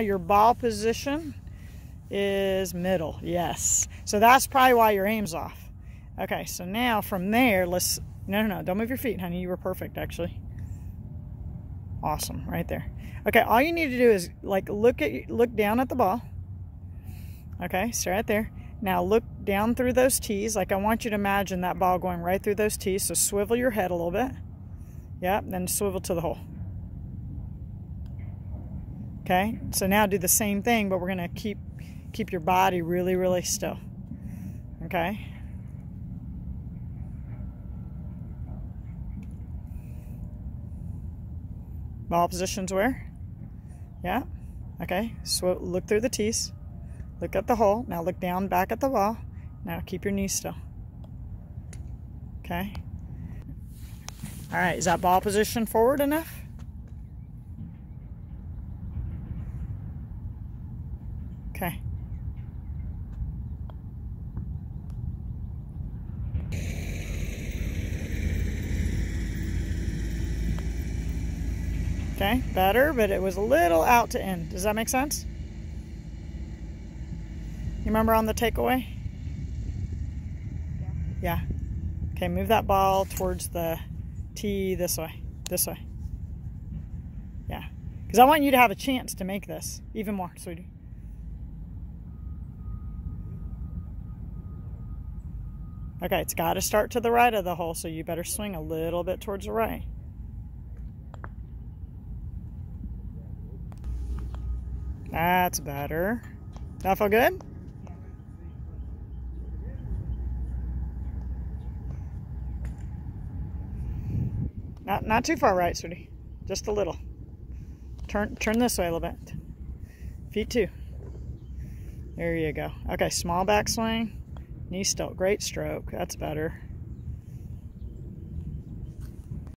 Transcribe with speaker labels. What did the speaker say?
Speaker 1: Your ball position is middle, yes. So that's probably why your aim's off. Okay, so now from there, let's, no, no, no, don't move your feet, honey. You were perfect, actually. Awesome, right there. Okay, all you need to do is like look at look down at the ball. Okay, so right there. Now look down through those tees. Like I want you to imagine that ball going right through those tees. So swivel your head a little bit. Yep, then swivel to the hole. Okay, so now do the same thing, but we're gonna keep keep your body really, really still. Okay. Ball positions where? Yeah. Okay. So look through the tees. Look at the hole. Now look down back at the ball. Now keep your knees still. Okay. All right. Is that ball position forward enough? Okay. Okay, better, but it was a little out to in. Does that make sense? You remember on the takeaway? Yeah. yeah. Okay, move that ball towards the tee this way. This way. Yeah. Because I want you to have a chance to make this even more, sweetie. Okay, it's got to start to the right of the hole, so you better swing a little bit towards the right. That's better. That feel good? Not not too far right, sweetie. Just a little. Turn turn this way a little bit. Feet too. There you go. Okay, small backswing. Knee still. Great stroke. That's better.